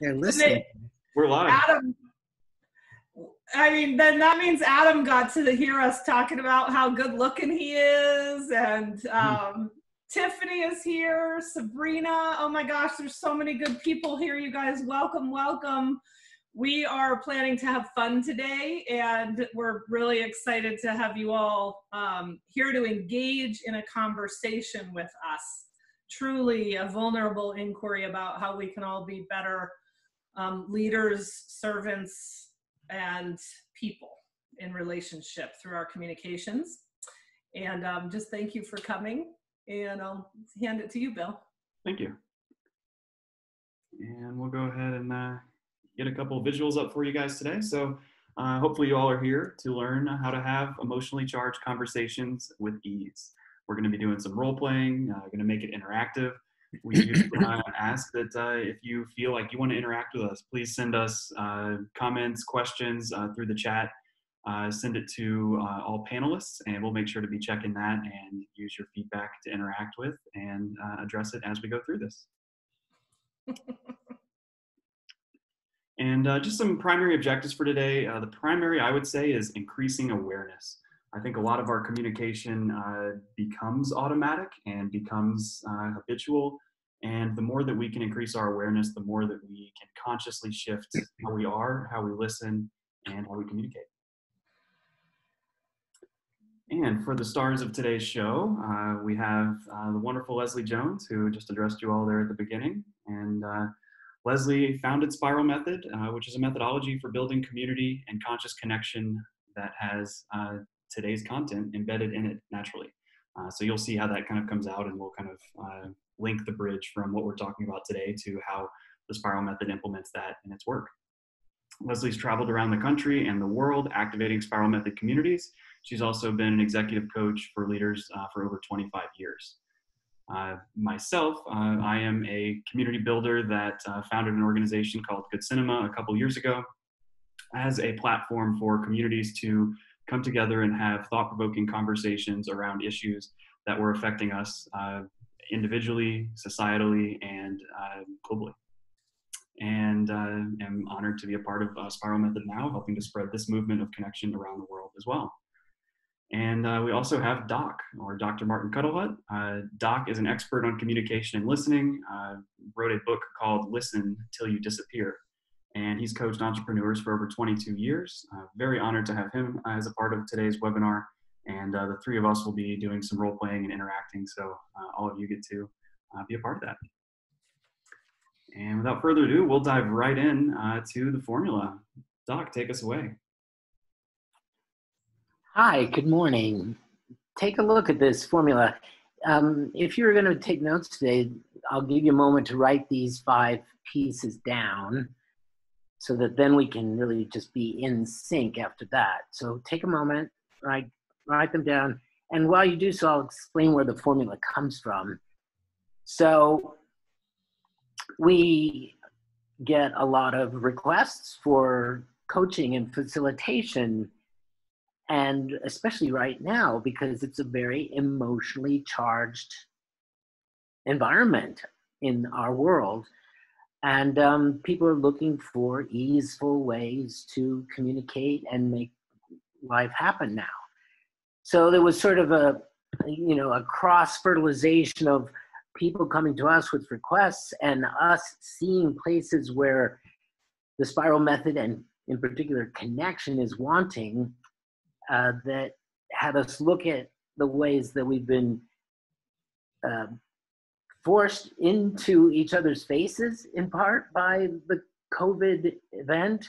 They're listening. We're live. Adam, I mean, then that means Adam got to hear us talking about how good looking he is, and um, Tiffany is here, Sabrina. Oh my gosh, there's so many good people here, you guys. Welcome, welcome. We are planning to have fun today, and we're really excited to have you all um, here to engage in a conversation with us. Truly a vulnerable inquiry about how we can all be better um, leaders, servants, and people in relationship through our communications. And um, just thank you for coming. And I'll hand it to you, Bill. Thank you. And we'll go ahead and uh, get a couple visuals up for you guys today. So uh, hopefully you all are here to learn how to have emotionally charged conversations with ease. We're going to be doing some role playing, uh, going to make it interactive. We do uh, ask that uh, if you feel like you want to interact with us, please send us uh, comments, questions uh, through the chat. Uh, send it to uh, all panelists, and we'll make sure to be checking that and use your feedback to interact with and address it as we go through this. and just some primary objectives for today. the primary, I would say, is increasing awareness. I think a lot of our communication uh, becomes automatic and becomes uh, habitual. And the more that we can increase our awareness, the more that we can consciously shift how we are, how we listen, and how we communicate. And for the stars of today's show, uh, we have uh, the wonderful Leslie Jones, who just addressed you all there at the beginning. And uh, Leslie founded Spiral Method, uh, which is a methodology for building community and conscious connection that has today's content embedded in it naturally. Uh, so you'll see how that kind of comes out and we'll kind of uh, link the bridge from what we're talking about today to how the spiral method implements that in its work. Leslie's traveled around the country and the world activating spiral method communities. She's also been an executive coach for leaders uh, for over 25 years. Uh, myself, uh, I am a community builder that uh, founded an organization called Good Cinema a couple years ago as a platform for communities to come together and have thought-provoking conversations around issues that were affecting us uh, individually, societally, and uh, globally. And uh, am honored to be a part of uh, Spiral Method now, helping to spread this movement of connection around the world as well. And uh, we also have Doc, or Dr. Martin Kettelhut. Uh, Doc is an expert on communication and listening, uh, wrote a book called Listen Till You Disappear, and he's coached entrepreneurs for over 22 years. Uh, very honored to have him as a part of today's webinar. And uh, the three of us will be doing some role playing and interacting, so uh, all of you get to uh, be a part of that. And without further ado, we'll dive right in to the formula. Doc, take us away. Hi, good morning. Take a look at this formula. Um, if you're going to take notes today, I'll give you a moment to write these five pieces down so that then we can really just be in sync after that. So take a moment, write, write them down. And while you do so, I'll explain where the formula comes from. So we get a lot of requests for coaching and facilitation and especially right now because it's a very emotionally charged environment in our world and um, people are looking for easeful ways to communicate and make life happen now so there was sort of a you know a cross fertilization of people coming to us with requests and us seeing places where the spiral method and in particular connection is wanting uh, that had us look at the ways that we've been uh, forced into each other's faces in part by the COVID event,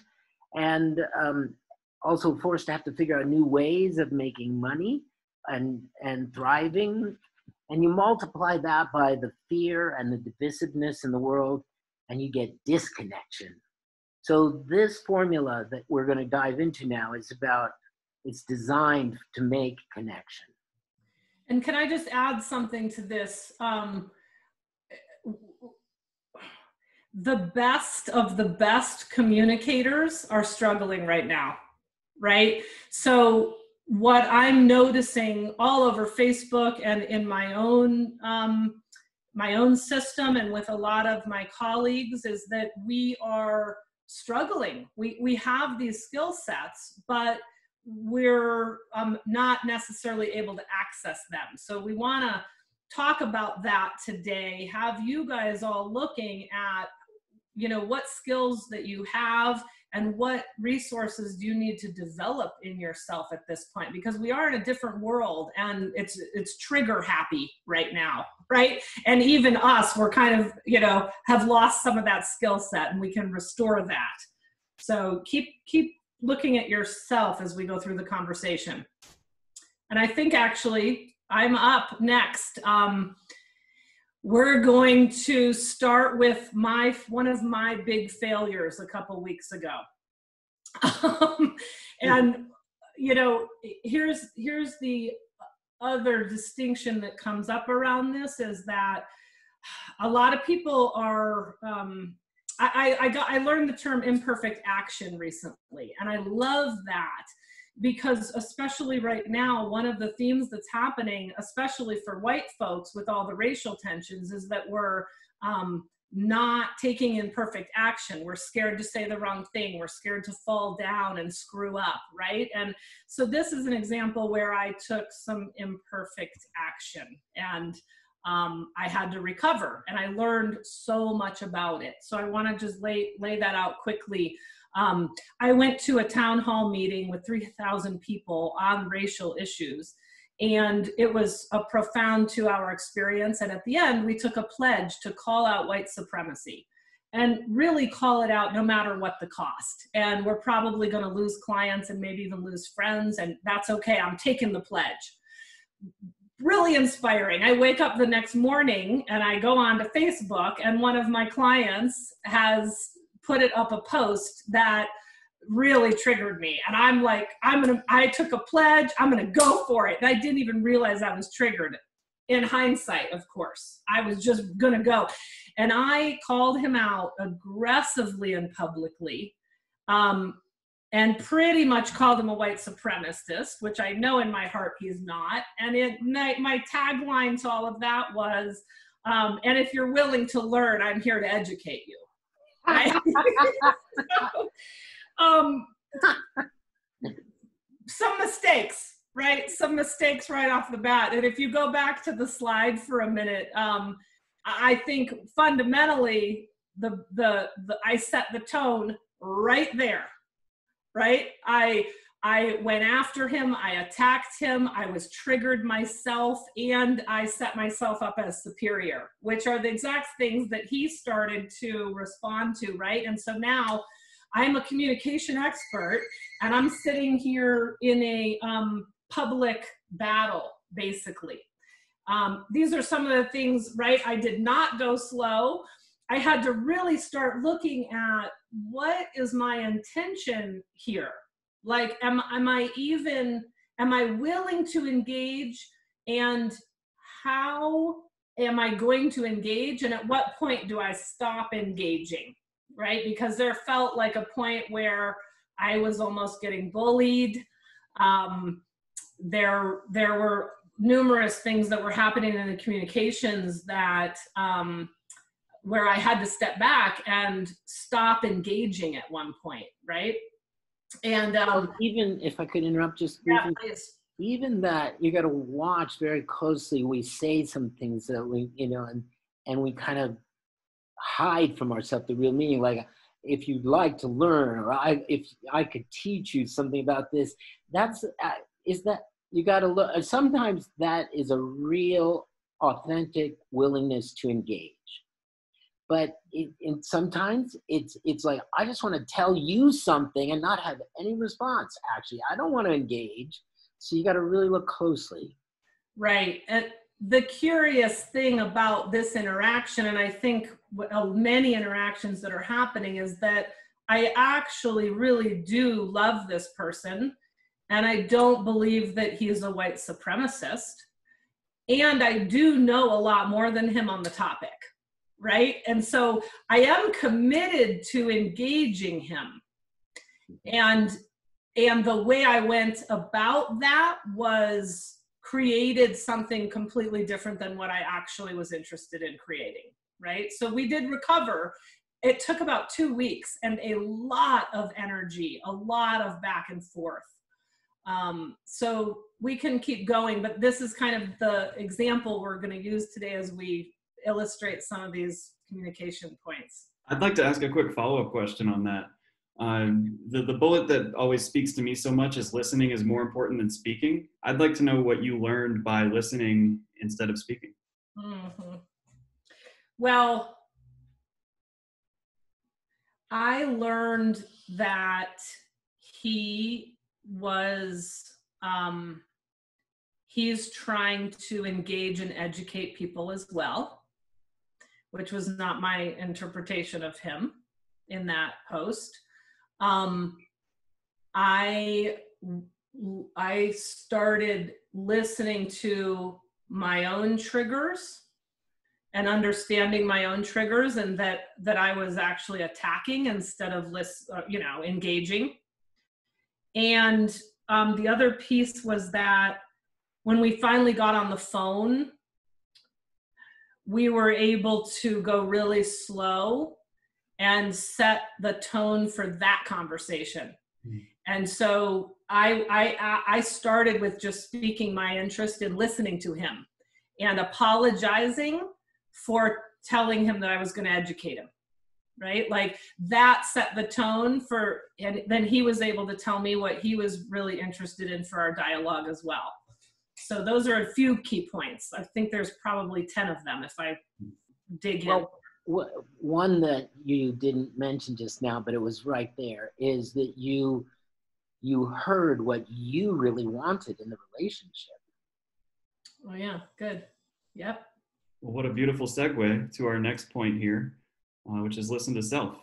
and um, also forced to have to figure out new ways of making money and and thriving. And you multiply that by the fear and the divisiveness in the world, and you get disconnection. So this formula that we're going to dive into now is about it's designed to make connection. And can I just add something to this? Um, the best of the best communicators are struggling right now, right? So, what I'm noticing all over Facebook and in my own um, my own system and with a lot of my colleagues is that we are struggling. We, we have these skill sets, but we're um, not necessarily able to access them. So we want to talk about that today. Have you guys all looking at, you know, what skills that you have and what resources do you need to develop in yourself at this point? Because we are in a different world and it's it's trigger happy right now right? And even us we're kind of you know have lost some of that skill set and we can restore that. So keep keep looking at yourself as we go through the conversation. And i think actually i'm up next. Um, we're going to start with my one of my big failures a couple weeks ago. Um, and you know here's here's the other distinction that comes up around this is that a lot of people are um, I, I got I learned the term imperfect action recently, and I love that because especially right now one of the themes that's happening especially for white folks with all the racial tensions is that we're um, not taking imperfect action. We're scared to say the wrong thing. We're scared to fall down and screw up right? And so this is an example where i took some imperfect action and um, i had to recover and i learned so much about it. So i want to just lay lay that out quickly um, I went to a town hall meeting with 3,000 people on racial issues. And it was a profound two hour experience. And at the end, we took a pledge to call out white supremacy and really call it out no matter what the cost. And we're probably going to lose clients and maybe even lose friends. And that's okay. I'm taking the pledge. Really inspiring. I wake up the next morning and I go on to Facebook, and one of my clients has put it up a post that really triggered me. And i'm like i'm gonna i took a pledge i'm gonna go for it. And i didn't even realize i was triggered. In hindsight of course i was just gonna go. And i called him out aggressively and publicly um, and pretty much called him a white supremacist which i know in my heart he's not. And it my, my tagline to all of that was um, and if you're willing to learn i'm here to educate you so, um, some mistakes, right? Some mistakes right off the bat. And if you go back to the slide for a minute, um, I think fundamentally the, the the I set the tone right there, right? I I went after him, I attacked him, I was triggered myself, and I set myself up as superior, which are the exact things that he started to respond to, right? And so now I'm a communication expert, and I'm sitting here in a um, public battle, basically. Um, these are some of the things, right? I did not go slow. I had to really start looking at what is my intention here like, am, am I even, am I willing to engage and how am I going to engage? And at what point do I stop engaging? Right? Because there felt like a point where I was almost getting bullied. Um, there, there were numerous things that were happening in the communications that um, where I had to step back and stop engaging at one point, right? And um, even if I could interrupt just briefly, yeah, even that you got to watch very closely. We say some things that we, you know, and and we kind of hide from ourselves the real meaning. Like, if you'd like to learn, or I, if I could teach you something about this, that's uh, is that you got to look. Sometimes that is a real, authentic willingness to engage but it, and sometimes it's it's like i just want to tell you something and not have any response actually. I don't want to engage so you got to really look closely. Right and the curious thing about this interaction and i think uh, many interactions that are happening is that i actually really do love this person and i don't believe that he's a white supremacist and i do know a lot more than him on the topic right? And so I am committed to engaging him. And and the way I went about that was created something completely different than what I actually was interested in creating, right? So we did recover. It took about two weeks and a lot of energy, a lot of back and forth. Um, so we can keep going, but this is kind of the example we're going to use today as we illustrate some of these communication points. I'd like to ask a quick follow up question on that. Um, the, the bullet that always speaks to me so much is listening is more important than speaking. I'd like to know what you learned by listening instead of speaking. Mm-hmm. Well, I learned that he was, um, he's trying to engage and educate people as well, which was not my interpretation of him in that post. Um, I I started listening to my own triggers and understanding my own triggers and that that I was actually attacking instead of list, uh, you know engaging. And um, the other piece was that when we finally got on the phone we were able to go really slow and set the tone for that conversation. Mm-hmm. And so I, I, I started with just speaking my interest in listening to him and apologizing for telling him that I was going to educate him. Right? Like that set the tone for, and then he was able to tell me what he was really interested in for our dialogue as well. So those are a few key points. I think there's probably 10 of them if I dig well, in one that you didn't mention just now, but it was right there, is that you you heard what you really wanted in the relationship. Oh yeah, good. Yep. Well, what a beautiful segue to our next point here, uh, which is listen to self.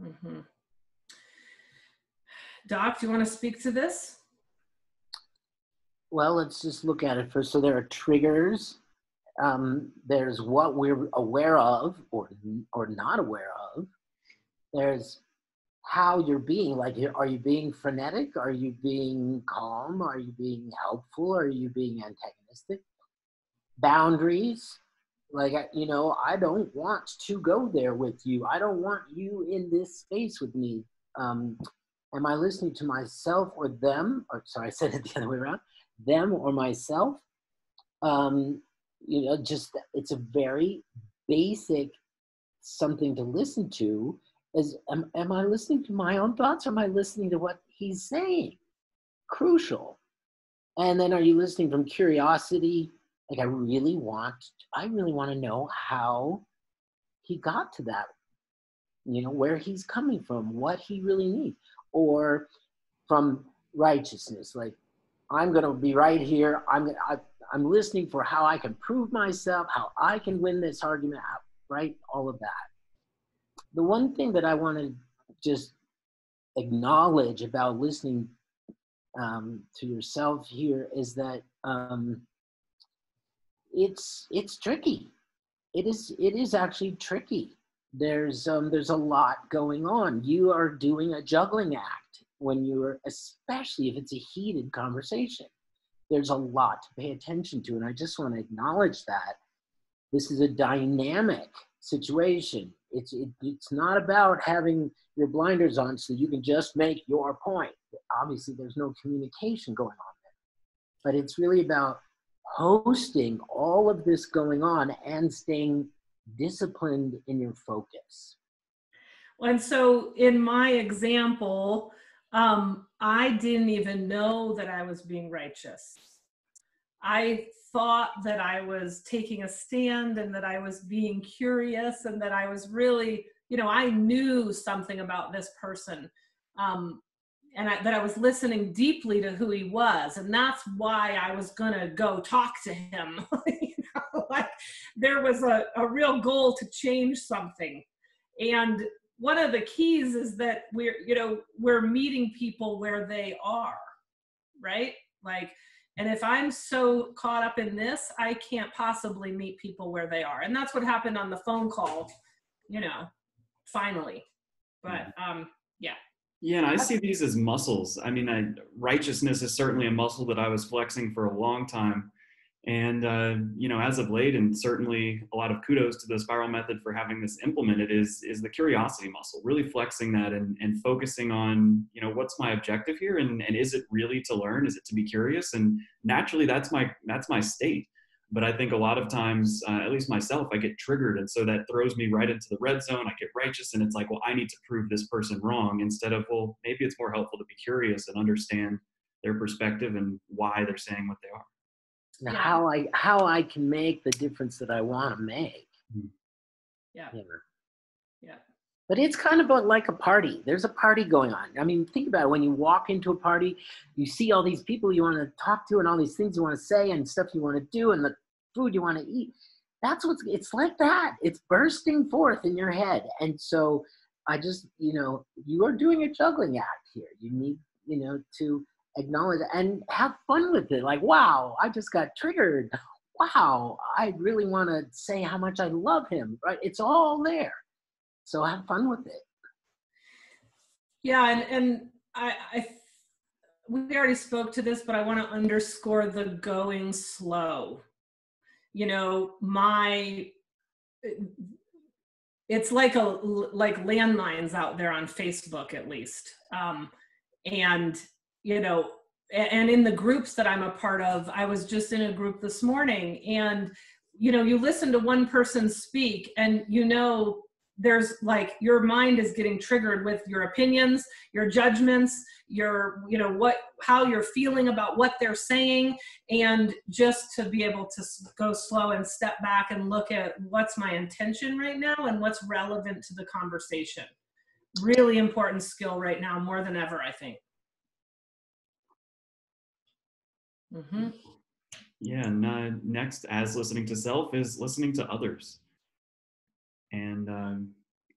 Mm-hmm. Doc, do you want to speak to this? Well, let's just look at it first. So there are triggers um, there's what we're aware of or or not aware of. There's how you're being. Like, are you being frenetic? Are you being calm? Are you being helpful? Are you being antagonistic? Boundaries. Like, you know, I don't want to go there with you. I don't want you in this space with me. Um, am I listening to myself or them? Or sorry, I said it the other way around. Them or myself. Um, you know just it's a very basic something to listen to is am, am i listening to my own thoughts? Or am i listening to what he's saying? Crucial. And then are you listening from curiosity? Like i really want i really want to know how he got to that you know where he's coming from what he really needs. Or from righteousness like i'm going to be right here i'm going to I'm listening for how I can prove myself, how I can win this argument, right? All of that. The one thing that I want to just acknowledge about listening um, to yourself here is that um, it's it's tricky. It is it is actually tricky. There's um, there's a lot going on. You are doing a juggling act when you're, especially if it's a heated conversation there's a lot to pay attention to. And I just want to acknowledge that this is a dynamic situation. It's, it, it's not about having your blinders on so you can just make your point. Obviously, there's no communication going on there. But it's really about hosting all of this going on and staying disciplined in your focus. And so, in my example, um, I didn't even know that I was being righteous. I thought that I was taking a stand and that I was being curious and that I was really, you know, I knew something about this person. Um, and I, that I was listening deeply to who he was, and that's why I was gonna go talk to him. you know, like there was a, a real goal to change something, and one of the keys is that we're you know we're meeting people where they are right like and if i'm so caught up in this i can't possibly meet people where they are and that's what happened on the phone call you know finally but mm-hmm. um yeah Yeah, and I see these as muscles. I mean, I, righteousness is certainly a muscle that I was flexing for a long time. And, uh, you know, as of late, and certainly a lot of kudos to the spiral method for having this implemented is, is the curiosity muscle, really flexing that and, and focusing on, you know, what's my objective here? And, and is it really to learn? Is it to be curious? And naturally that's my, that's my state. But I think a lot of times, uh, at least myself, I get triggered. And so that throws me right into the red zone. I get righteous and it's like, well, I need to prove this person wrong instead of, well, maybe it's more helpful to be curious and understand their perspective and why they're saying what they are yeah. how I how I can make the difference that I want to make. Hmm. Yeah. Yeah. Yeah. But it's kind of like a party. There's a party going on. I mean, think about it. When you walk into a party, you see all these people you want to talk to and all these things you want to say and stuff you want to do and the food you want to eat. That's what's it's like that. It's bursting forth in your head. And so I just, you know, you are doing a juggling act here. You need, you know, to acknowledge and have fun with it. Like, wow, I just got triggered. Wow, I really want to say how much I love him. Right? It's all there. So have fun with it. Yeah, and and I, I we already spoke to this, but I want to underscore the going slow. You know, my it's like a like landmines out there on Facebook at least. Um, and you know and in the groups that i'm a part of i was just in a group this morning and you know you listen to one person speak and you know there's like your mind is getting triggered with your opinions your judgments your you know what how you're feeling about what they're saying and just to be able to go slow and step back and look at what's my intention right now and what's relevant to the conversation. Really important skill right now more than ever i think Mm-hmm. Yeah, and uh, next, as listening to self, is listening to others. And um,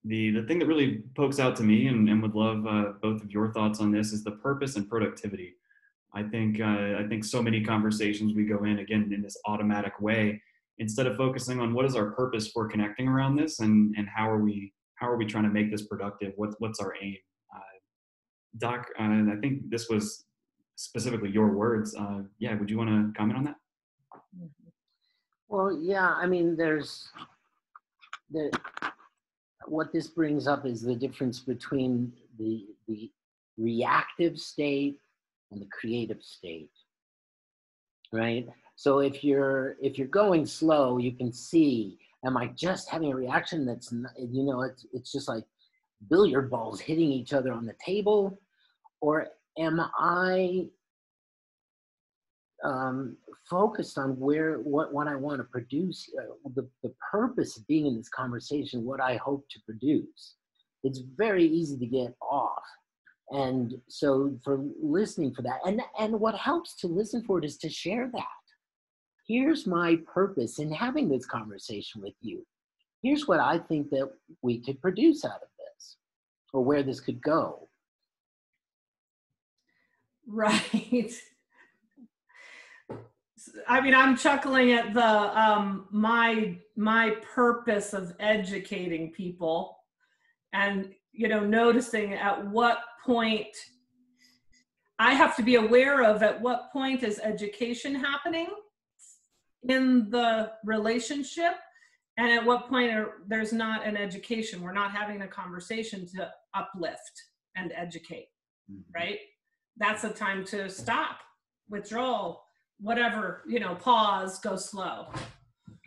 the the thing that really pokes out to me, and, and would love uh, both of your thoughts on this, is the purpose and productivity. I think uh, I think so many conversations we go in again in this automatic way instead of focusing on what is our purpose for connecting around this and and how are we how are we trying to make this productive? What what's our aim? Uh, Doc, uh, I think this was specifically your words. Uh, yeah, would you want to comment on that? Well, yeah, I mean, there's the what this brings up is the difference between the the reactive state and the creative state, right? So if you're if you're going slow, you can see, am I just having a reaction that's not, you know it's it's just like billiard balls hitting each other on the table, or am I um, focused on where what what I want to produce, uh, the the purpose of being in this conversation, what I hope to produce. It's very easy to get off, and so for listening for that, and and what helps to listen for it is to share that. Here's my purpose in having this conversation with you. Here's what I think that we could produce out of this, or where this could go Right. I mean, I'm chuckling at the um, my my purpose of educating people, and you know, noticing at what point I have to be aware of at what point is education happening in the relationship, and at what point are, there's not an education. We're not having a conversation to uplift and educate, mm-hmm. right? That's a time to stop, withdraw, whatever, you know, pause, go slow.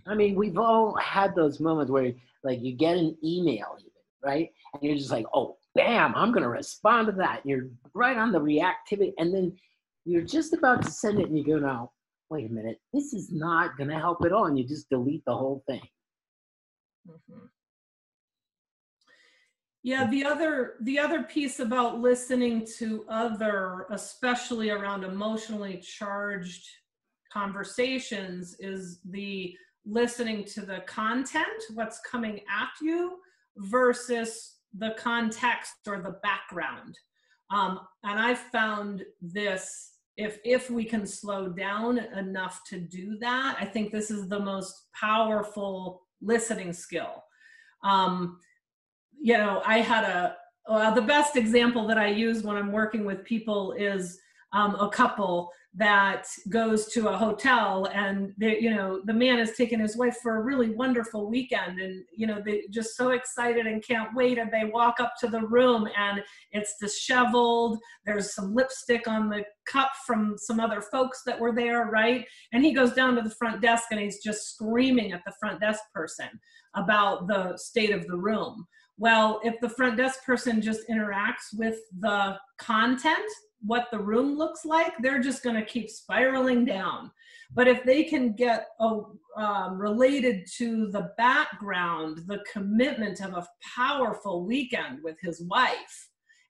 I mean, we've all had those moments where like you get an email, right? And you're just like, oh, bam, I'm going to respond to that. And you're right on the reactivity. And then you're just about to send it and you go, now, wait a minute, this is not going to help at all. And you just delete the whole thing. Mm-hmm. Yeah, the other the other piece about listening to other, especially around emotionally charged conversations, is the listening to the content, what's coming at you, versus the context or the background. Um, and I found this if if we can slow down enough to do that, I think this is the most powerful listening skill. Um, you know, I had a well, the best example that I use when I'm working with people is um, a couple that goes to a hotel and they, you know the man has taken his wife for a really wonderful weekend and you know they're just so excited and can't wait and they walk up to the room and it's disheveled. There's some lipstick on the cup from some other folks that were there right? And he goes down to the front desk and he's just screaming at the front desk person about the state of the room well if the front desk person just interacts with the content what the room looks like, they're just going to keep spiraling down. But if they can get a, um, related to the background, the commitment of a powerful weekend with his wife,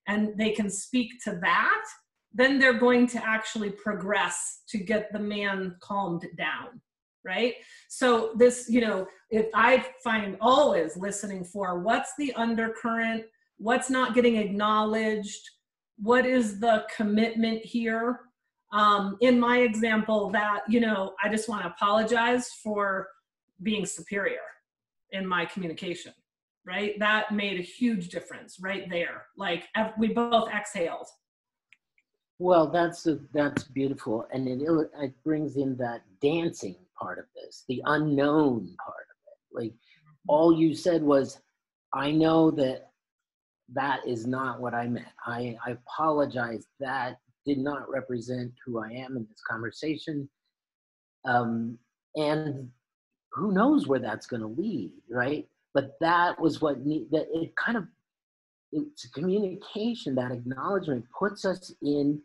and they can speak to that, then they're going to actually progress to get the man calmed down right? So this you know if i find always listening for what's the undercurrent what's not getting acknowledged what is the commitment here? Um, in my example that you know i just want to apologize for being superior in my communication right? That made a huge difference right there like we both exhaled. Well that's a, that's beautiful and it, it brings in that dancing part of this the unknown part of it like all you said was i know that that is not what I meant. I, I apologize. That did not represent who I am in this conversation. Um, and who knows where that's going to lead, right? But that was what need, that it kind of it's communication. That acknowledgement puts us in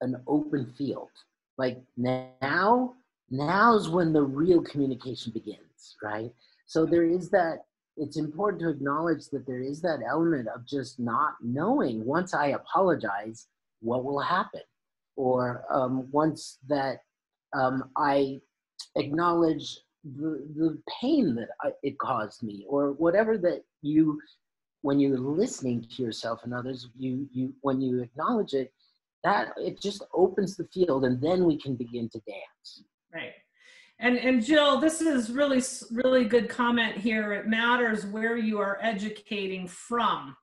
an open field. Like now, now's when the real communication begins, right? So there is that it's important to acknowledge that there is that element of just not knowing once I apologize, what will happen? Or um, once that um, I acknowledge the, the pain that I, it caused me, or whatever that you, when you're listening to yourself and others, you, you, when you acknowledge it, that it just opens the field and then we can begin to dance. Right. And, and Jill, this is really, really good comment here. It matters where you are educating from,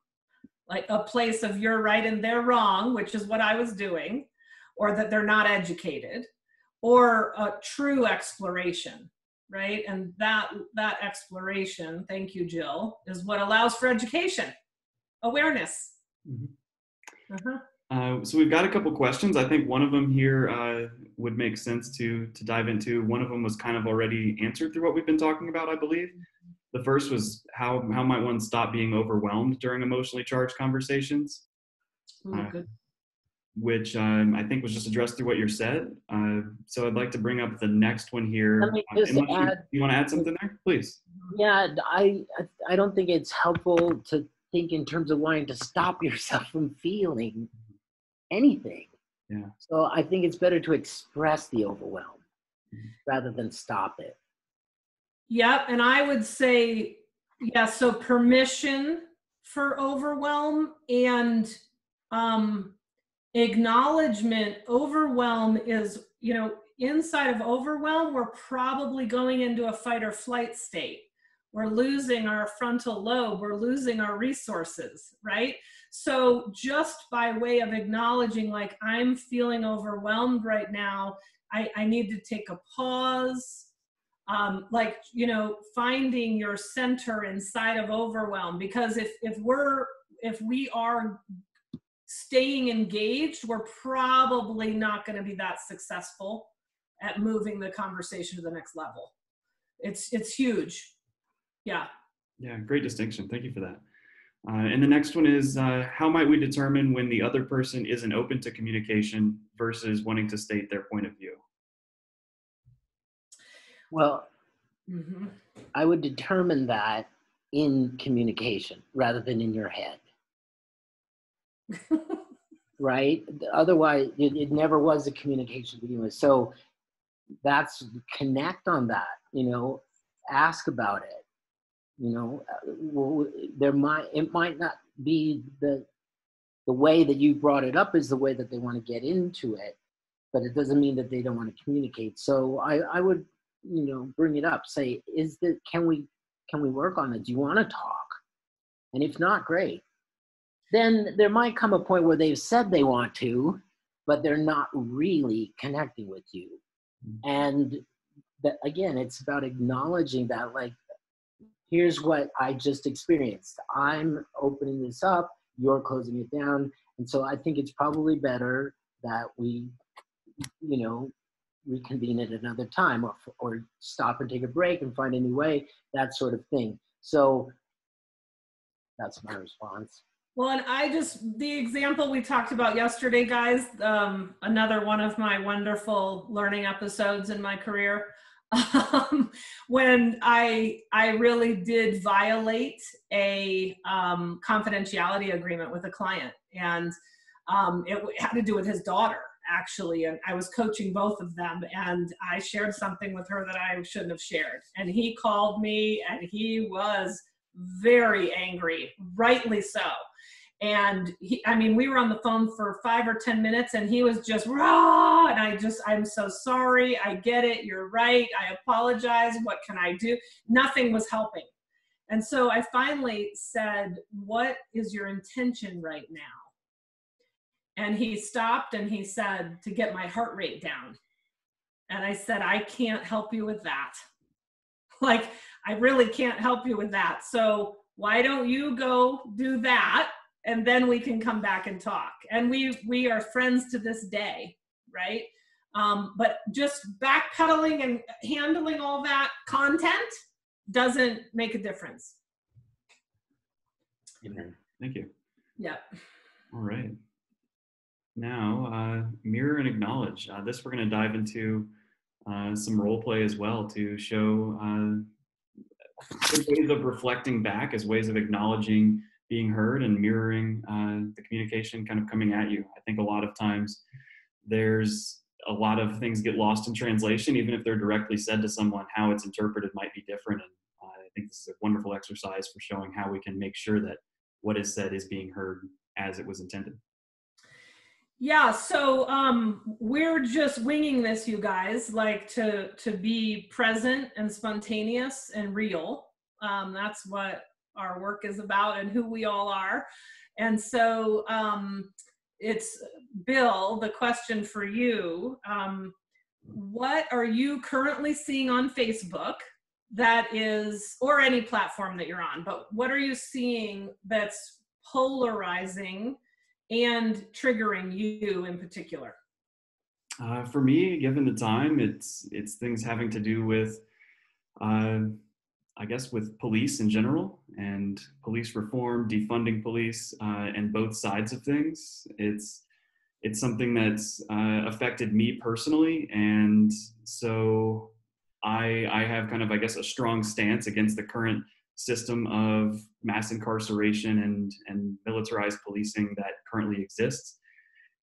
like a place of you're right and they're wrong, which is what I was doing, or that they're not educated, or a true exploration, right? And that, that exploration, thank you, Jill, is what allows for education, awareness. Mm-hmm. Uh-huh. Uh, so we've got a couple questions. I think one of them here uh, would make sense to to dive into. One of them was kind of already answered through what we've been talking about, I believe. The first was how how might one stop being overwhelmed during emotionally charged conversations, Ooh, uh, which um, I think was just addressed through what you said. Uh, so I'd like to bring up the next one here. Let me uh, just add, you, you want to add something there, please? Yeah, I I don't think it's helpful to think in terms of wanting to stop yourself from feeling anything. Yeah. So I think it's better to express the overwhelm mm-hmm. rather than stop it. Yep. And I would say, yeah, so permission for overwhelm and um, acknowledgement. Overwhelm is, you know, inside of overwhelm, we're probably going into a fight or flight state. We're losing our frontal lobe, we're losing our resources, right? So, just by way of acknowledging, like, I'm feeling overwhelmed right now, I, I need to take a pause. Um, like, you know, finding your center inside of overwhelm. Because if, if we're, if we are staying engaged, we're probably not going to be that successful at moving the conversation to the next level. It's, it's huge. Yeah. Yeah, great distinction. Thank you for that. Uh, and the next one is uh, how might we determine when the other person isn't open to communication versus wanting to state their point of view? Well, mm-hmm. I would determine that in communication rather than in your head. right? Otherwise, it, it, never was a communication to begin with. So that's connect on that, you know, ask about it you know well, there might it might not be the the way that you brought it up is the way that they want to get into it but it doesn't mean that they don't want to communicate. So i i would you know bring it up say is that can we can we work on it? Do you want to talk? And if not great. Then there might come a point where they've said they want to, but they're not really connecting with you. Mm-hmm. And that again, it's about acknowledging that, like, here's what I just experienced. I'm opening this up, you're closing it down. And so I think it's probably better that we, you know, reconvene at another time or, or stop and take a break and find a new way, that sort of thing. So that's my response. Well, and I just, the example we talked about yesterday, guys, um, another one of my wonderful learning episodes in my career. Um, when I I really did violate a um, confidentiality agreement with a client, and um, it had to do with his daughter actually, and I was coaching both of them, and I shared something with her that I shouldn't have shared, and he called me, and he was very angry, rightly so and he, i mean we were on the phone for five or ten minutes and he was just raw and i just i'm so sorry. I get it. You're right. I apologize. What can i do? Nothing was helping. And so i finally said what is your intention right now? And he stopped and he said to get my heart rate down. And i said i can't help you with that. Like i really can't help you with that. So why don't you go do that and then we can come back and talk. And we we are friends to this day right? Um, but just backpedaling and handling all that content doesn't make a difference. Thank you. Yep. All right. Now uh, mirror and acknowledge. Uh, this we're going to dive into uh, some role play as well to show uh, ways of reflecting back as ways of acknowledging being heard and mirroring uh, the communication kind of coming at you. I think a lot of times there's a lot of things get lost in translation, even if they're directly said to someone, how it's interpreted might be different. And uh, I think this is a wonderful exercise for showing how we can make sure that what is said is being heard as it was intended. Yeah, so um, we're just winging this, you guys, like to to be present and spontaneous and real. Um, that's what our work is about and who we all are. And so um, it's Bill, the question for you. Um, what are you currently seeing on Facebook that is, or any platform that you're on, but what are you seeing that's polarizing and triggering you in particular? Uh, for me, given the time, it's it's things having to do with uh, I guess, with police in general and police reform, defunding police, uh, and both sides of things. It's it's something that's uh, affected me personally, and so I I have kind of I guess a strong stance against the current system of mass incarceration and and militarized policing that currently exists,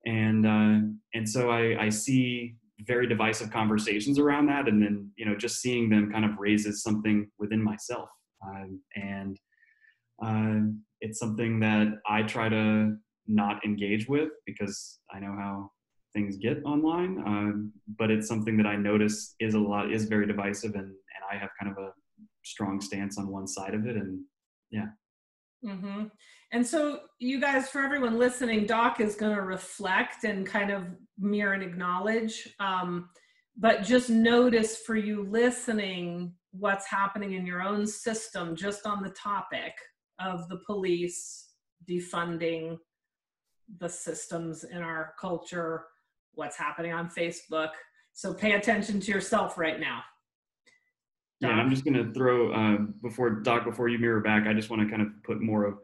and uh, and so I, I see very divisive conversations around that and then you know just seeing them kind of raises something within myself um, and uh, it's something that i try to not engage with because i know how things get online um, but it's something that i notice is a lot is very divisive and and i have kind of a strong stance on one side of it and yeah mm-hmm. And so, you guys, for everyone listening, Doc is going to reflect and kind of mirror and acknowledge. Um, but just notice for you listening what's happening in your own system just on the topic of the police defunding the systems in our culture, what's happening on Facebook. So pay attention to yourself right now. Doc. Yeah, I'm just going to throw uh, before Doc, before you mirror back, I just want to kind of put more of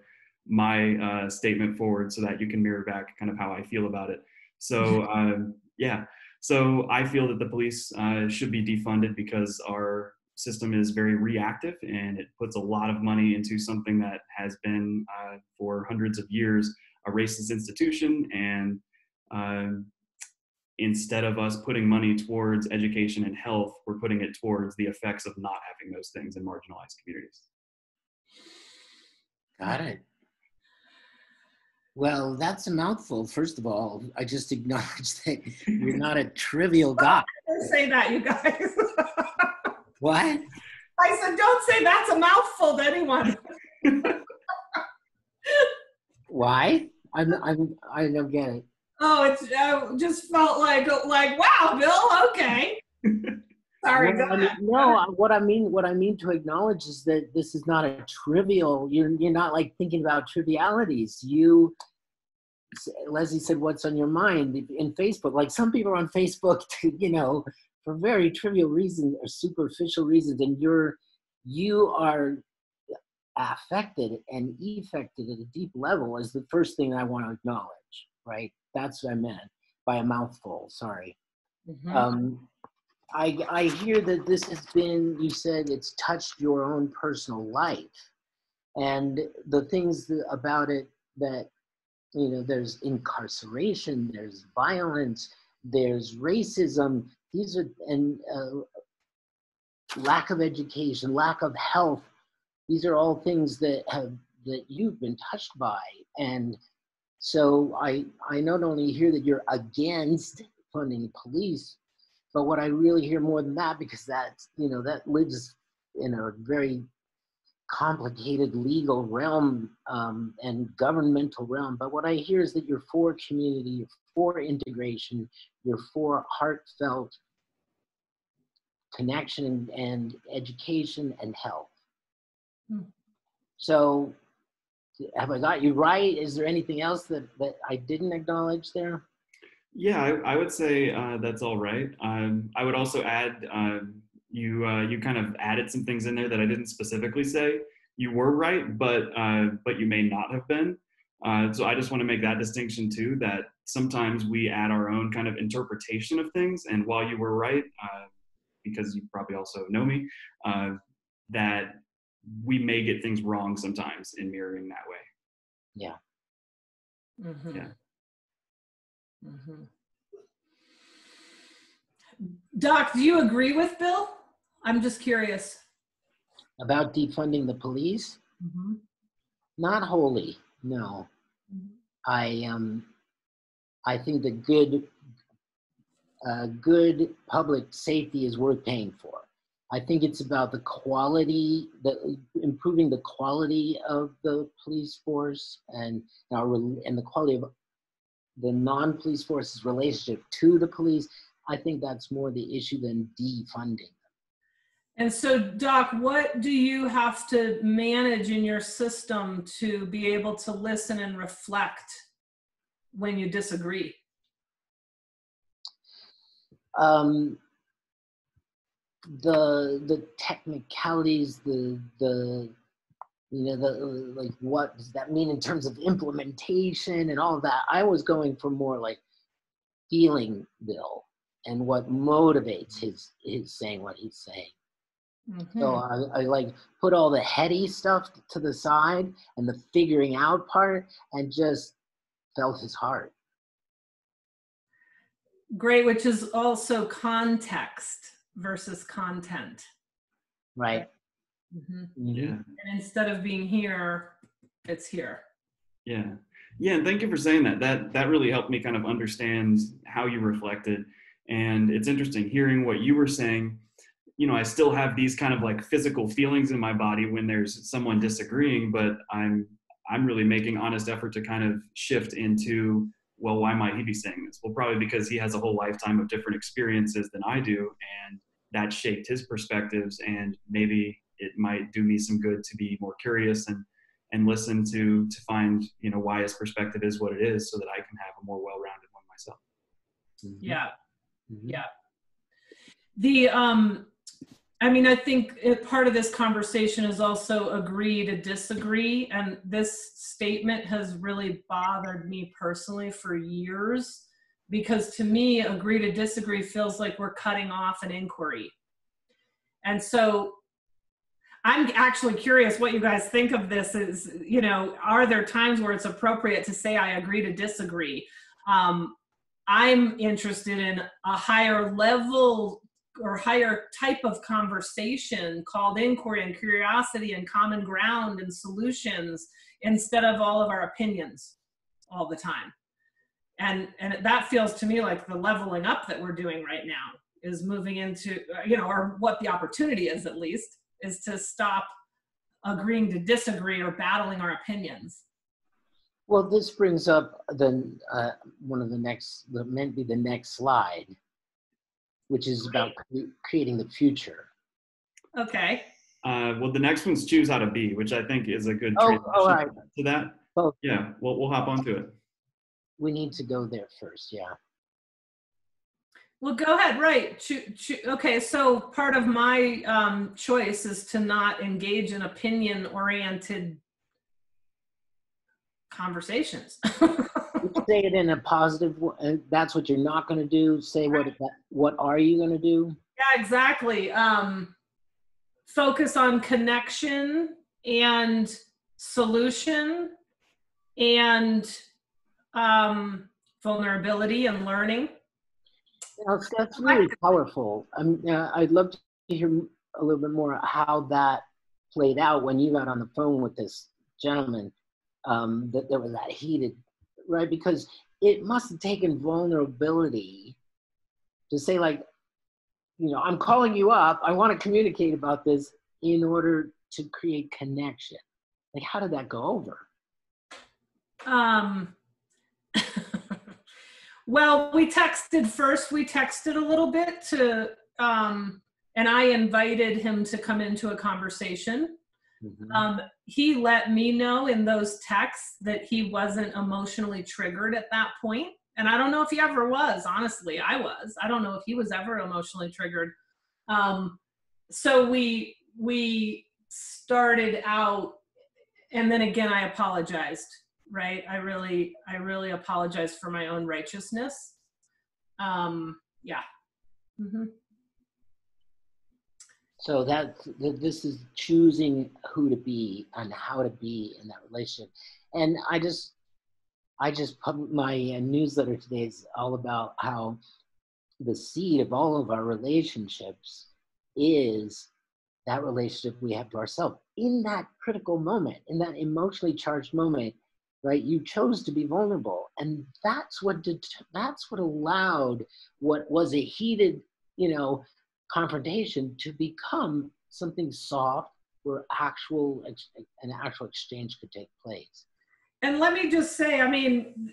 my uh, statement forward so that you can mirror back kind of how I feel about it. So um, yeah, so I feel that the police uh, should be defunded because our system is very reactive and it puts a lot of money into something that has been uh, for hundreds of years a racist institution and uh, instead of us putting money towards education and health we're putting it towards the effects of not having those things in marginalized communities. Got it well, that's a mouthful. First of all, I just acknowledge that you're not a trivial guy. Don't say that, you guys. what? I said, don't say that's a mouthful to anyone. Why? I'm, I'm, I don't get it. Oh, it's I just felt like like wow, Bill. Okay. Sorry. Go I mean, no, what I mean, what I mean to acknowledge is that this is not a trivial. You're you're not like thinking about trivialities. You, Leslie said, "What's on your mind?" In Facebook, like some people are on Facebook, to, you know, for very trivial reasons or superficial reasons, and you're you are affected and affected at a deep level is the first thing I want to acknowledge. Right? That's what I meant by a mouthful. Sorry. Mhm. Um, I, I hear that this has been, you said it's touched your own personal life. And the things that, about it that, you know, there's incarceration, there's violence, there's racism, these are, and uh, lack of education, lack of health. These are all things that have, that you've been touched by. And so I, I not only hear that you're against funding police, but what I really hear more than that, because that's, you know, that lives in a very complicated legal realm um, and governmental realm. But what I hear is that you're for community, you're for integration, you're for heartfelt connection and, education and health. Hmm. So, have I got you right? Is there anything else that, that I didn't acknowledge there? Yeah, I, I would say uh, that's all right. Um, I would also add um, you uh, you kind of added some things in there that I didn't specifically say. You were right, but uh, but you may not have been. Uh, so I just want to make that distinction too. That sometimes we add our own kind of interpretation of things, and while you were right, uh, because you probably also know me, uh, that we may get things wrong sometimes in mirroring that way. Mhm. Yeah. Mhm. Doc, do you agree with Bill? I'm just curious. About defunding the police? Mhm. Not wholly, no. Mhm. I um, I think that good, uh, good public safety is worth paying for. I think it's about the quality, the improving the quality of the police force and our and the quality of the non-police force's relationship to the police. I think that's more the issue than defunding. And so, Doc, what do you have to manage in your system to be able to listen and reflect when you disagree? um, the the technicalities, the the you know the like what does that mean in terms of implementation and all of that. I was going for more like feeling Bill and what motivates his his saying what he's saying. So Mhm. I, I like put all the heady stuff to the side and the figuring out part and just felt his heart. Great, which is also context versus content. Right. Mhm. Yeah. And instead of being here, it's here. Yeah. Yeah, and thank you for saying that. That that really helped me kind of understand how you reflected. And it's interesting hearing what you were saying. You know, I still have these kind of like physical feelings in my body when there's someone disagreeing, but I'm I'm really making honest effort to kind of shift into, well, why might he be saying this? Well, probably because he has a whole lifetime of different experiences than I do, and that shaped his perspectives. And maybe it might do me some good to be more curious and and listen to to find you know why his perspective is what it is so that i can have a more well-rounded one myself Mhm. Yeah. Mhm. Yeah. The um I mean I think it, part of this conversation is also agree to disagree and this statement has really bothered me personally for years because to me agree to disagree feels like we're cutting off an inquiry. And so I'm actually curious what you guys think of this is, you know, are there times where it's appropriate to say I agree to disagree? Um, I'm interested in a higher level or higher type of conversation called inquiry and curiosity and common ground and solutions instead of all of our opinions all the time. And and that feels to me like the leveling up that we're doing right now is moving into you know or what the opportunity is at least is to stop agreeing to disagree or battling our opinions. Well, this brings up the uh, one of the next, the meant be the next slide, which is about cre- creating the future. Okay. Uh, well, the next one's choose how to be, which I think is a good Oh, transition all right. to that. Both. Yeah, we'll we'll hop onto it. We need to go there first. Yeah. Well, go ahead. Right. Choo- choo- okay. So part of my um, choice is to not engage in opinion oriented conversations. Say it in a positive. w- uh, That's what you're not going to do. Say what. What are you going to do? yeah, exactly. Um, focus on connection and solution and um, vulnerability and learning. That's, that's really powerful. Um, uh, I'd love to hear a little bit more how that played out when you got on the phone with this gentleman. Um, that there was that heated, right? Because it must have taken vulnerability to say, like, you know, I'm calling you up. I want to communicate about this in order to create connection. Like, how did that go over? Um, well, we texted first. We texted a little bit to, um, and I invited him to come into a conversation. Mhm. Um, he let me know in those texts that he wasn't emotionally triggered at that point. And I don't know if he ever was, honestly. I was. I don't know if he was ever emotionally triggered. Um, so we we started out and then again I apologized, right? I really I really apologize for my own righteousness. Um, yeah. hmm So that th- this is choosing who to be and how to be in that relationship. And I just, I just pub- my newsletter today is all about how the seed of all of our relationships is that relationship we have to ourselves in that critical moment, in that emotionally charged moment. Right, you chose to be vulnerable, and that's what did, that's what allowed what was a heated, you know, confrontation to become something soft where actual ex- an actual exchange could take place. And let me just say, I mean,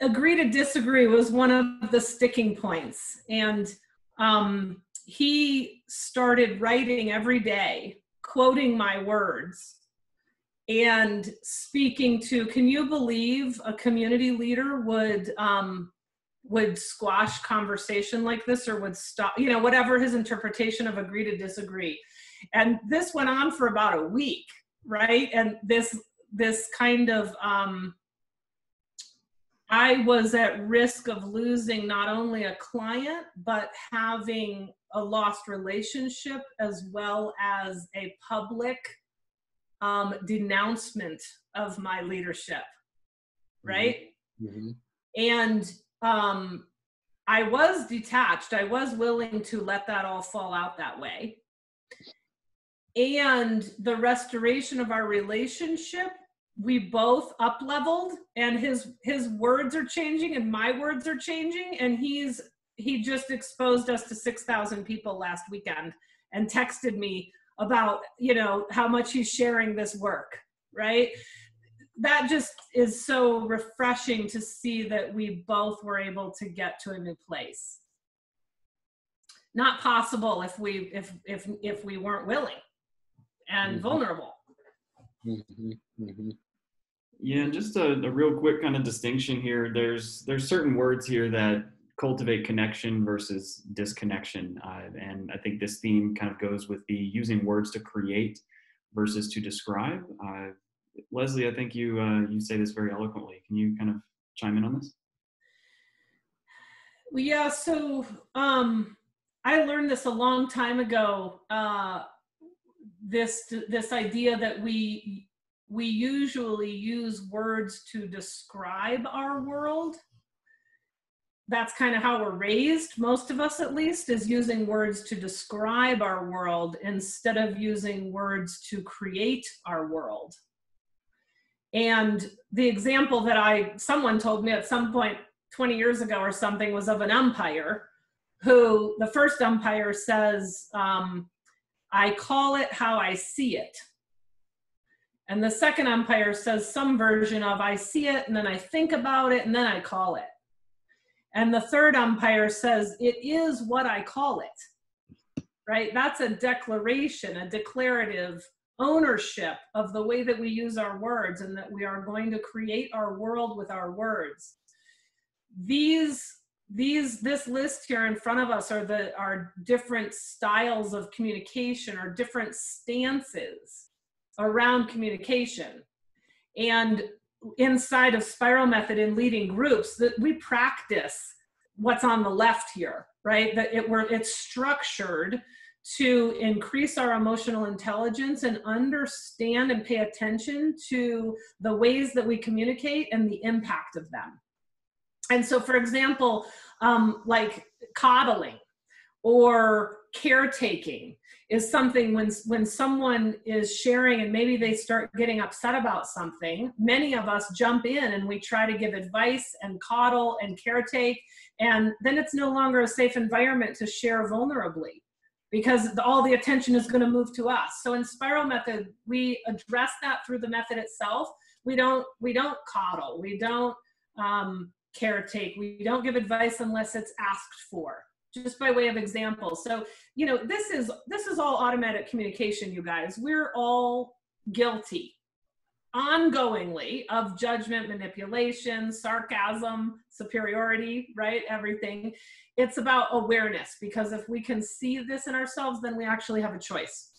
agree to disagree was one of the sticking points. And um, he started writing every day, quoting my words and speaking to can you believe a community leader would um, would squash conversation like this or would stop you know whatever his interpretation of agree to disagree? And this went on for about a week right? And this this kind of um, I was at risk of losing not only a client, but having a lost relationship as well as a public um, denouncement of my leadership. Right. Mhm. And um, I was detached. I was willing to let that all fall out that way. And the restoration of our relationship, we both up leveled and his his words are changing and my words are changing and he's he just exposed us to 6,000 people last weekend and texted me about, you know, how much he's sharing this work, right? that just is so refreshing to see that we both were able to get to a new place not possible if we if if if we weren't willing and Mhm. vulnerable Mhm. Mhm. Yeah, and just a, a real quick kind of distinction here. There's there's certain words here that cultivate connection versus disconnection, uh, and I think this theme kind of goes with the using words to create versus to describe. Uh, Leslie, I think you uh, you say this very eloquently. Can you kind of chime in on this? Well, yeah so um i learned this a long time ago uh this this idea that we we usually use words to describe our world that's kind of how we're raised most of us at least is using words to describe our world instead of using words to create our world and the example that i someone told me at some point 20 years ago or something was of an umpire who the first umpire says um, i call it how i see it And the second umpire says some version of I see it and then I think about it and then I call it. And the third umpire says it is what I call it. Right? That's a declaration, a declarative ownership of the way that we use our words and that we are going to create our world with our words. These these this list here in front of us are the are different styles of communication or different stances around communication and inside of spiral method in leading groups that we practice what's on the left here right? That it were it's structured to increase our emotional intelligence and understand and pay attention to the ways that we communicate and the impact of them. And so for example um, like coddling or caretaking is something when when someone is sharing and maybe they start getting upset about something many of us jump in and we try to give advice and coddle and caretake. And then it's no longer a safe environment to share vulnerably because all the attention is going to move to us. So in spiral method we address that through the method itself. We don't we don't coddle. We don't um, caretake. We don't give advice unless it's asked for just by way of example. So you know this is this is all automatic communication you guys. We're all guilty ongoingly of judgment manipulation sarcasm superiority right? Everything. It's about awareness because if we can see this in ourselves then we actually have a choice.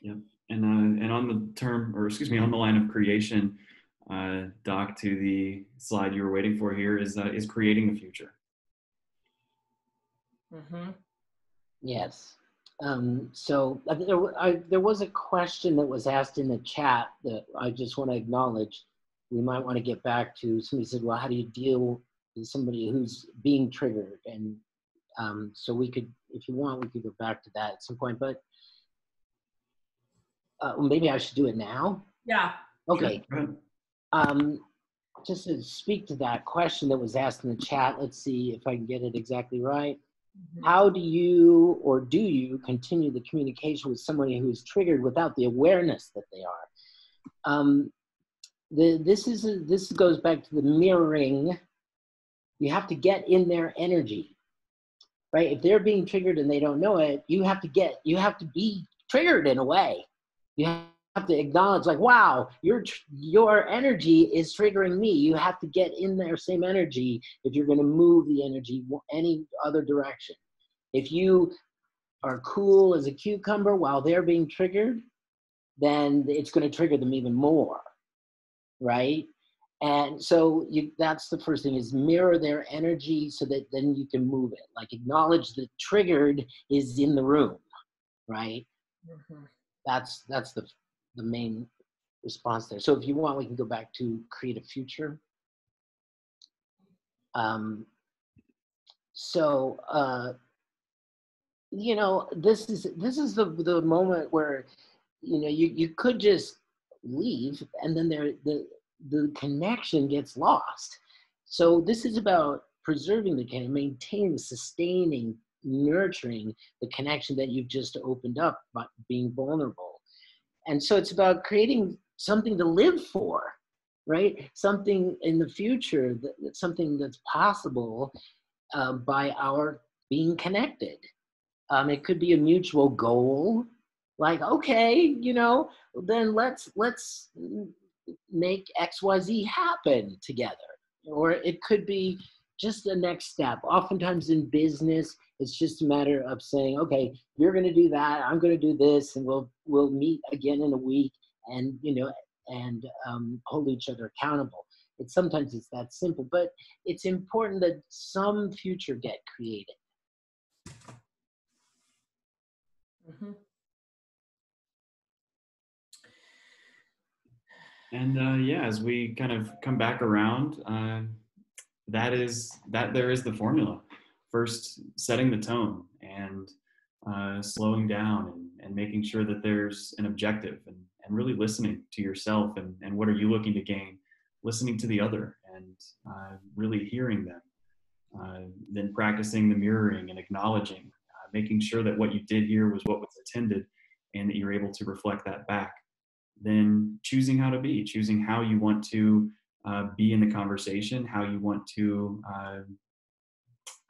Yeah and uh, and on the term or excuse me on the line of creation uh, doc to the slide you were waiting for here is uh, is creating the future Mm-hmm. Yes. Um, so uh, there, I, there was a question that was asked in the chat that I just want to acknowledge. We might want to get back to. Somebody said, "Well, how do you deal with somebody who's being triggered?" And um, so we could, if you want, we could go back to that at some point. But uh, maybe I should do it now. Yeah. Okay. Um, just to speak to that question that was asked in the chat, let's see if I can get it exactly right. Mm-hmm. How do you or do you continue the communication with somebody who is triggered without the awareness that they are? Um, the, this is a, this goes back to the mirroring. You have to get in their energy, right? If they're being triggered and they don't know it, you have to get you have to be triggered in a way. You have to acknowledge like wow your your energy is triggering me. You have to get in their same energy if you're going to move the energy any other direction. If you are cool as a cucumber while they're being triggered then it's going to trigger them even more right? And so you, that's the first thing is mirror their energy so that then you can move it. Like acknowledge that triggered is in the room right? Mm-hmm. that's that's the the main response there. So if you want, we can go back to create a future. Um, so uh, you know, this is this is the the moment where you know you you could just leave, and then there the the connection gets lost. So this is about preserving the connection, maintaining, sustaining, nurturing the connection that you've just opened up by being vulnerable and so it's about creating something to live for right? Something in the future that, something that's possible uh, by our being connected. Um, it could be a mutual goal like okay you know then let's let's make xyz happen together. Or it could be just the next step oftentimes in business it's just a matter of saying, okay, you're going to do that. I'm going to do this, and we'll we'll meet again in a week, and you know, and um, hold each other accountable. It's sometimes it's that simple, but it's important that some future get created. Mm-hmm. And uh, yeah, as we kind of come back around, uh, that is that there is the formula. First setting the tone and uh, slowing down and, and making sure that there's an objective and, and really listening to yourself and, and what are you looking to gain? Listening to the other and uh, really hearing them. Uh, then practicing the mirroring and acknowledging uh, making sure that what you did here was what was intended and that you're able to reflect that back. Then choosing how to be, choosing how you want to uh, be in the conversation, how you want to, uh,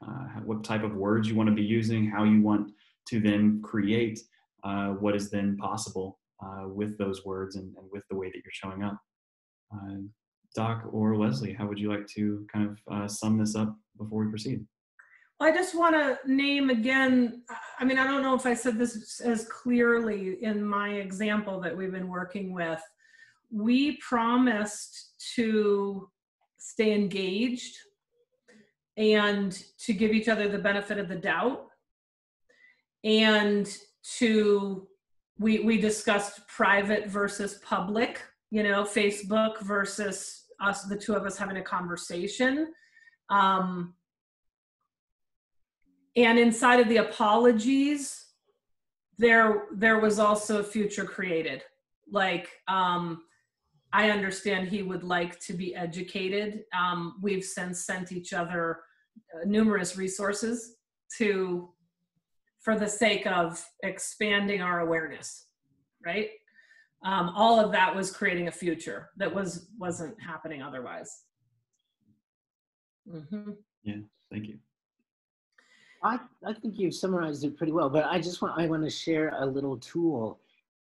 uh, what type of words you want to be using, how you want to then create what is then possible with those words and, and, with the way that you're showing up. Doc or Leslie, how would you like to kind of sum this up before we proceed? I just want to name again. I mean, I don't know if I said this as clearly in my example that we've been working with. We promised to stay engaged and to give each other the benefit of the doubt and to we we discussed private versus public you know facebook versus us the two of us having a conversation. Um and inside of the apologies there there was also a future created. Like um i understand he would like to be educated. Um we've since sent each other uh, numerous resources to for the sake of expanding our awareness right? Um, all of that was creating a future that was wasn't happening otherwise. Mm-hmm. yeah thank you. I, I think you've summarized it pretty well but i just want i want to share a little tool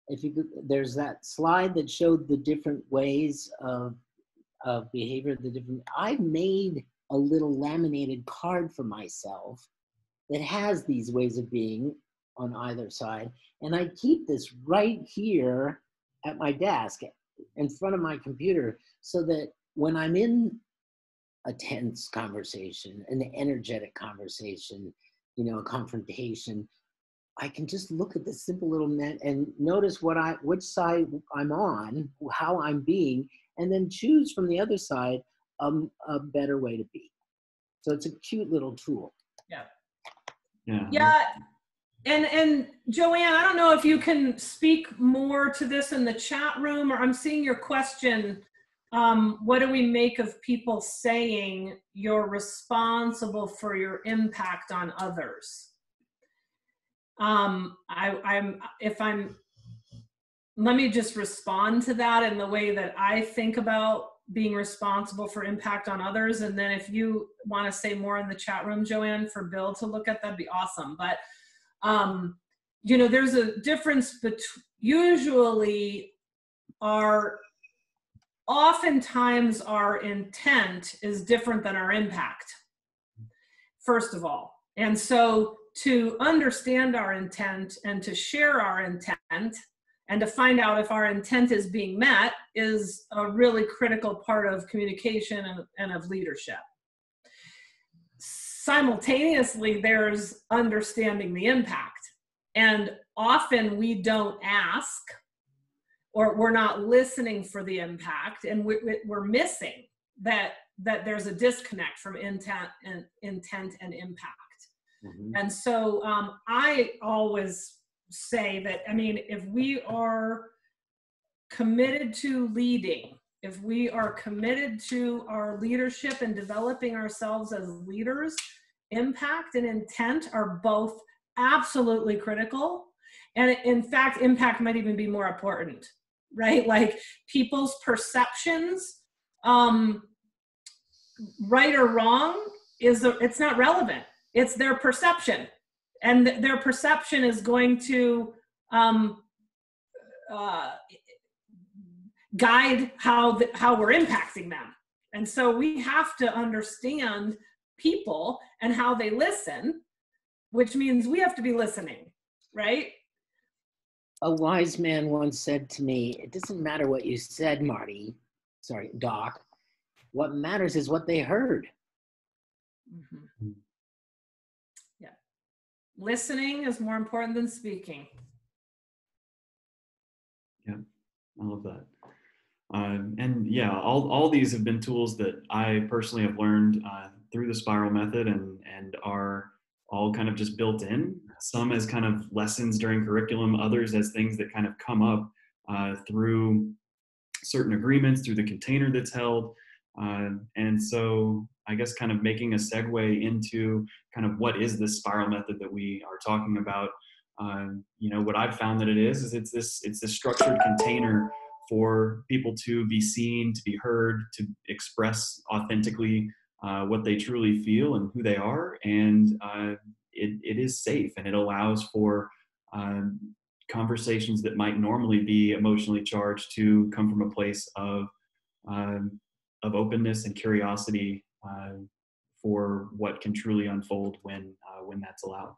if you there's that slide that showed the different ways of of behavior the different i made a little laminated card for myself that has these ways of being on either side. And I keep this right here at my desk in front of my computer so that when I'm in a tense conversation, an energetic conversation, you know, a confrontation, I can just look at this simple little net and notice what I which side I'm on, how I'm being, and then choose from the other side um, a better way to be. So it's a cute little tool. Yeah. Yeah. Yeah. And and Joanne, I don't know if you can speak more to this in the chat room, or I'm seeing your question. Um, what do we make of people saying you're responsible for your impact on others? Um, I, I'm if I'm let me just respond to that in the way that I think about being responsible for impact on others. And then if you want to say more in the chat room, Joanne, for Bill to look at, that'd be awesome. But, um, you know, there's a difference between usually our oftentimes our intent is different than our impact first of all and so to understand our intent and to share our intent and to find out if our intent is being met is a really critical part of communication and, and of leadership. Simultaneously there's understanding the impact. And often we don't ask or we're not listening for the impact and we're missing that that there's a disconnect from intent and intent and impact mm-hmm. and so um, i always say that, I mean, if we are committed to leading, if we are committed to our leadership and developing ourselves as leaders, impact and intent are both absolutely critical. And in fact, impact might even be more important, right? Like people's perceptions, um, right or wrong, is it's not relevant. It's their perception. And th- their perception is going to um, uh, guide how the, how we're impacting them. And so we have to understand people and how they listen which means we have to be listening right? A wise man once said to me it doesn't matter what you said marty. Sorry doc. What matters is what they heard. Mm-hmm listening is more important than speaking. Yeah, I love that. Um, and yeah, all, all these have been tools that I personally have learned uh, through the spiral method and, and are all kind of just built in. Some as kind of lessons during curriculum, others as things that kind of come up uh, through certain agreements, through the container that's held. Uh, and so I guess kind of making a segue into kind of what is this spiral method that we are talking about. um, you know what I've found that it is is it's this it's this structured container for people to be seen, to be heard, to express authentically uh, what they truly feel and who they are, and uh, it, it is safe and it allows for um, conversations that might normally be emotionally charged to come from a place of um, of openness and curiosity for what can truly unfold when uh, when that's allowed.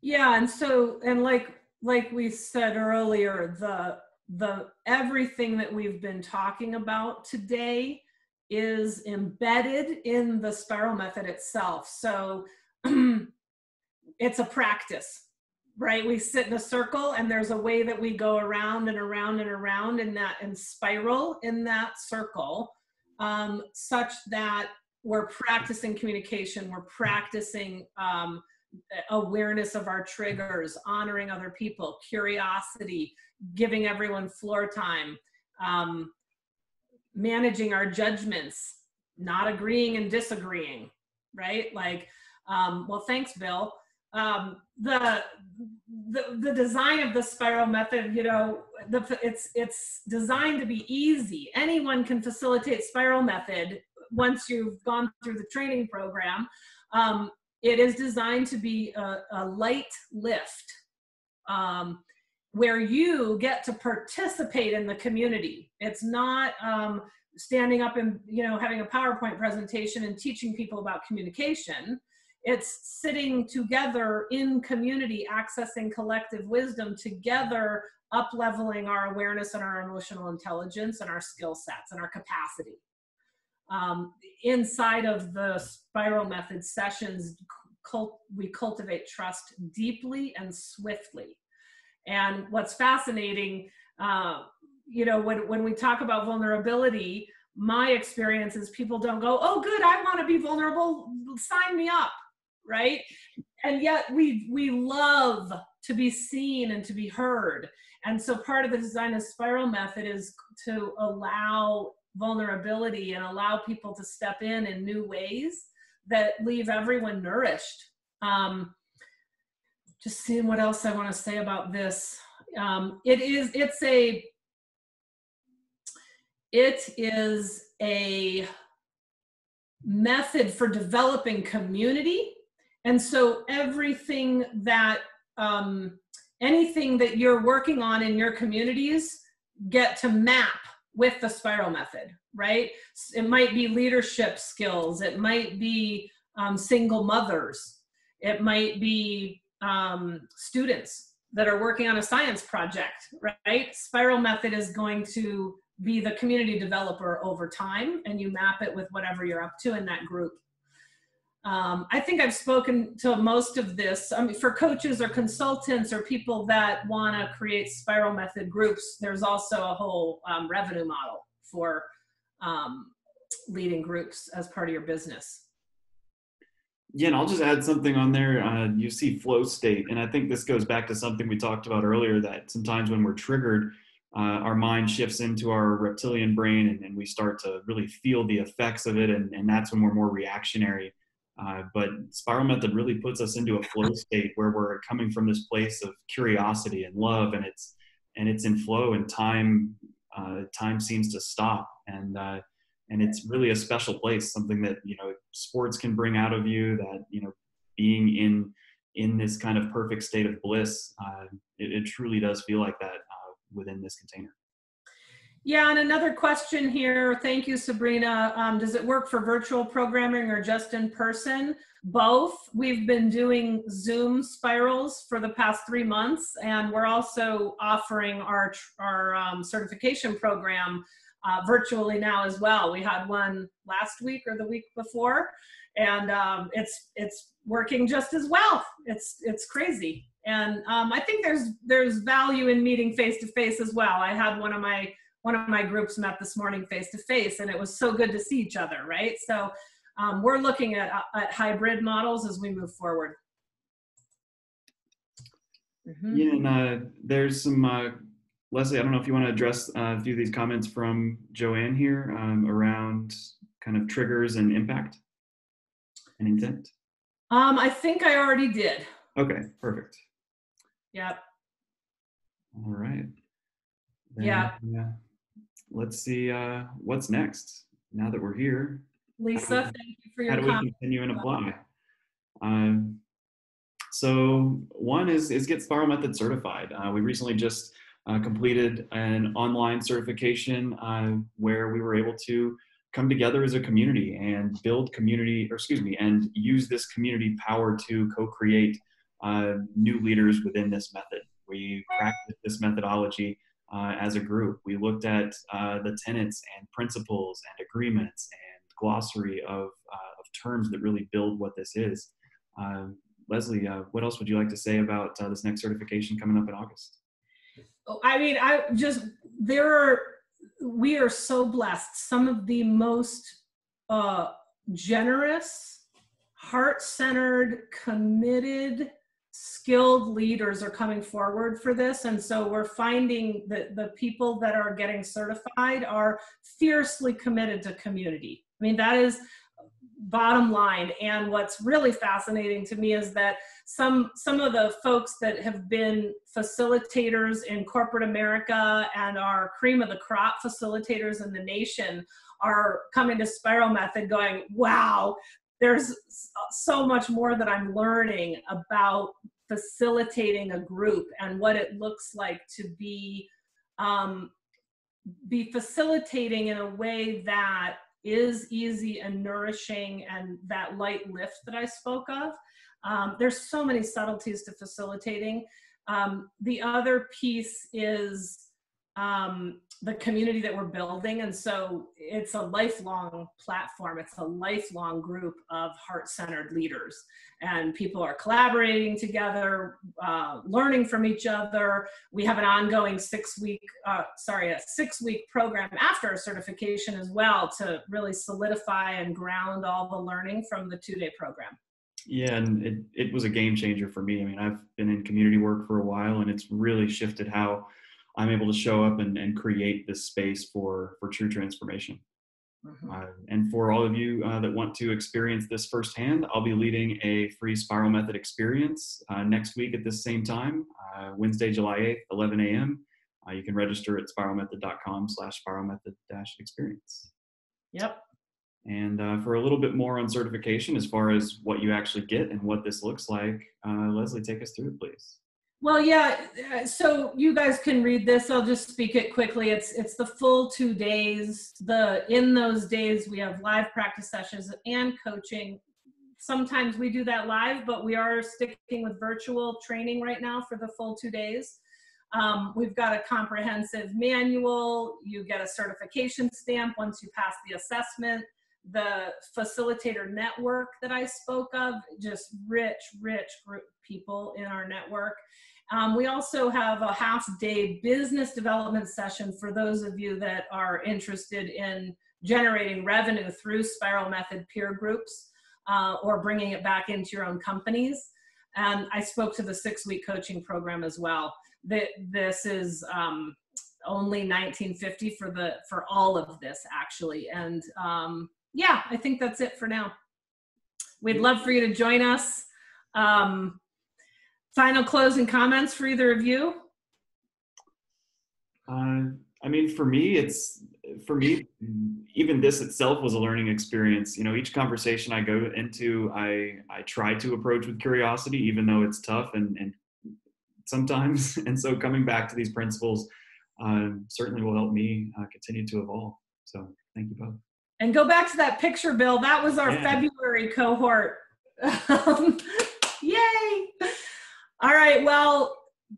Yeah, and so and like like we said earlier, the the everything that we've been talking about today is embedded in the spiral method itself. So it's a practice right we sit in a circle and there's a way that we go around and around and around in that and spiral in that circle um, such that we're practicing communication we're practicing um, awareness of our triggers honoring other people curiosity giving everyone floor time um, managing our judgments not agreeing and disagreeing right? Like um, well thanks bill um, the, the the design of the spiral method you know the, it's it's designed to be easy. Anyone can facilitate spiral method once you've gone through the training program. Um, it is designed to be a, a light lift um, where you get to participate in the community. It's not um, standing up and you know having a powerpoint presentation and teaching people about communication it's sitting together in community accessing collective wisdom together up leveling our awareness and our emotional intelligence and our skill sets and our capacity. Um, inside of the spiral method sessions cult, we cultivate trust deeply and swiftly. And what's fascinating uh, you know when, when we talk about vulnerability my experience is people don't go oh good i want to be vulnerable. Sign me up right? And yet we we love to be seen and to be heard. And so part of the design of spiral method is to allow vulnerability and allow people to step in in new ways that leave everyone nourished. Um, just seeing what else i want to say about this. Um, it is it's a it is a method for developing community and so everything that, um, anything that you're working on in your communities get to map with the spiral method, right? It might be leadership skills, it might be um, single mothers, it might be um, students that are working on a science project, right? Spiral method is going to be the community developer over time and you map it with whatever you're up to in that group. Um, I think I've spoken to most of this. I mean, for coaches or consultants or people that want to create spiral method groups, there's also a whole um, revenue model for um, leading groups as part of your business. Yeah, and I'll just add something on there. Uh, you see flow state, and I think this goes back to something we talked about earlier that sometimes when we're triggered, uh, our mind shifts into our reptilian brain and, and, we start to really feel the effects of it, and, and that's when we're more reactionary uh, but Spiral Method really puts us into a flow state where we're coming from this place of curiosity and love, and it's and it's in flow, and time uh, time seems to stop, and uh, and it's really a special place, something that you know sports can bring out of you. That you know, being in in this kind of perfect state of bliss, uh, it, it, truly does feel like that uh, within this container. Yeah, and another question here. Thank you, Sabrina. Um, does it work for virtual programming or just in person? Both. We've been doing Zoom spirals for the past three months, and we're also offering our, our um, certification program uh, virtually now as well. We had one last week or the week before, and um, it's it's working just as well. It's it's crazy, and um, I think there's there's value in meeting face to face as well. I had one of my one of my groups met this morning face to face and it was so good to see each other right so um, we're looking at, uh, at hybrid models as we move forward mm-hmm. yeah and uh, there's some uh, leslie i don't know if you want to address uh, a few of these comments from joanne here um, around kind of triggers and impact and intent um, i think i already did okay perfect Yep. All right. Then, Yeah. Yeah. Let's see uh, what's next. Now that we're here, Lisa, Um, thank you for how do we continue and apply? Um, so one is is get Spiral Method certified. Uh, we recently just uh, completed an online certification uh, where we were able to come together as a community and build community, or excuse me, and use this community power to co-create uh, new leaders within this method. We practiced this methodology uh, as a group. We looked at uh, the tenets and principles and agreements and glossary of, uh, of terms that really build what this is. Um, Leslie, uh, what else would you like to say about uh, this next certification coming up in August? I mean, I just there are we are so blessed. Some of the most generous, heart-centered, committed, skilled leaders are coming forward for this, and so we're finding that the people that are getting certified are fiercely committed to community. I mean, that is bottom line. And what's really fascinating to me is that some some of the folks that have been facilitators in corporate America and are cream of the crop facilitators in the nation are coming to Spiral Method going, wow, there's so much more that I'm learning about facilitating a group and what it looks like to be um, be facilitating in a way that is easy and nourishing and that light lift that I spoke of. Um, there's so many subtleties to facilitating. Um, the other piece is um, the community that we're building. And so it's a lifelong platform, it's a lifelong group of heart centered leaders. And people are collaborating together, uh, learning from each other. We have an ongoing six week, uh, sorry, a six week program after certification as well to really solidify and ground all the learning from the two day program. Yeah, and it, it was a game changer for me. I mean, I've been in community work for a while, and it's really shifted how I'm able to show up and, and create this space for, for true transformation. Mhm. Uh, and for all of you uh, that want to experience this firsthand, I'll be leading a free Spiral Method experience uh, next week at this same time, uh, Wednesday, July 8th, 11 a.m. Uh, you can register at spiralmethod.com slash spiralmethod dash experience. Yep. And uh, for a little bit more on certification, as far as what you actually get and what this looks like, uh, Leslie, take us through please. Well, yeah. uh, So you guys can read this. I'll just speak it quickly. It's it's the full two days. The in those days we have live practice sessions and coaching. Sometimes we do that live, but we are sticking with virtual training right now for the full two days. Um, we've got a comprehensive manual. You get a certification stamp once you pass the assessment. The facilitator network that I spoke of, just rich, rich group people in our network. Um, we also have a half day business development session for those of you that are interested in generating revenue through Spiral Method peer groups uh, or bringing it back into your own companies. And I spoke to the six week coaching program as well. That this is um, only 1950 for the for all of this actually. And um, yeah, I think that's it for now. We'd love for you to join us. Um, final closing comments for either of you? Uh, I mean, for me, it's for me, even this itself was a learning experience. You know, each conversation I go into, I I try to approach with curiosity, even though it's tough and and sometimes. And so, coming back to these principles um, certainly will help me uh, continue to evolve. So, thank you both. And go back to that picture, Bill. That was our Yeah. February cohort. Um, Yay! All right. Well,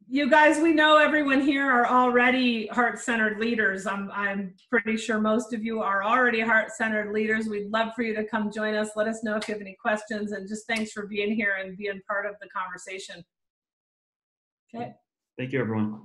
you guys, we know everyone here are already heart-centered leaders. I'm I'm pretty sure most of you are already heart-centered leaders. We'd love for you to come join us. Let us know if you have any questions, and just thanks for being here and being part of the conversation. Okay. Thank you, everyone.